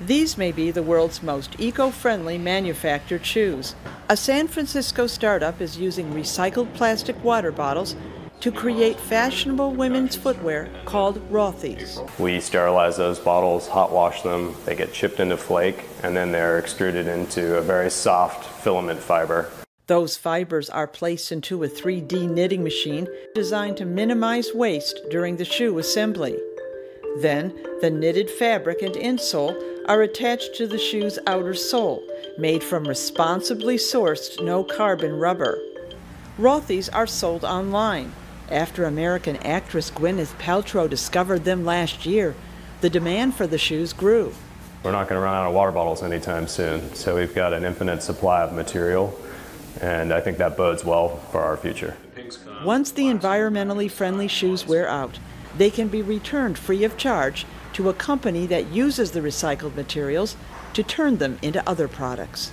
These may be the world's most eco friendly manufactured shoes. A San Francisco startup is using recycled plastic water bottles to create fashionable women's footwear called Rothy's. We sterilize those bottles, hot wash them, they get chipped into flake, and then they're extruded into a very soft filament fiber. Those fibers are placed into a 3D knitting machine designed to minimize waste during the shoe assembly. Then, the knitted fabric and insole are attached to the shoe's outer sole, made from responsibly sourced no carbon rubber. Rothy's are sold online. After American actress Gwyneth Paltrow discovered them last year, the demand for the shoes grew. We're not going to run out of water bottles anytime soon, so we've got an infinite supply of material, and I think that bodes well for our future. Once the environmentally friendly shoes wear out, they can be returned free of charge to a company that uses the recycled materials to turn them into other products.